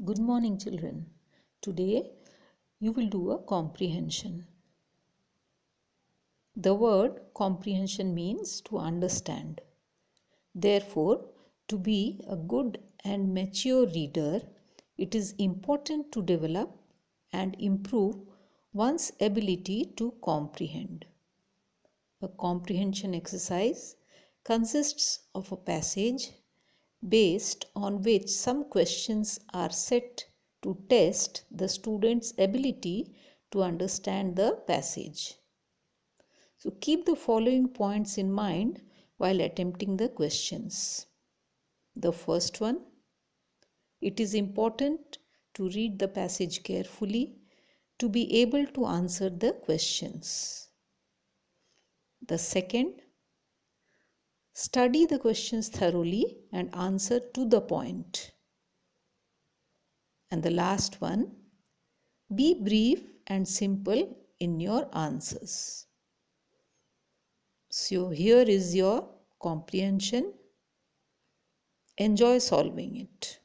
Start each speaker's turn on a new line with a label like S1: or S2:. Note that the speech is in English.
S1: Good morning, children. Today you will do a comprehension. The word comprehension means to understand. Therefore, to be a good and mature reader, it is important to develop and improve one's ability to comprehend. A comprehension exercise consists of a passage based on which some questions are set to test the student's ability to understand the passage. So keep the following points in mind while attempting the questions. The first one, it is important to read the passage carefully to be able to answer the questions. The second, study the questions thoroughly and answer to the point. And the last one, be brief and simple in your answers. So, here is your comprehension. Enjoy solving it.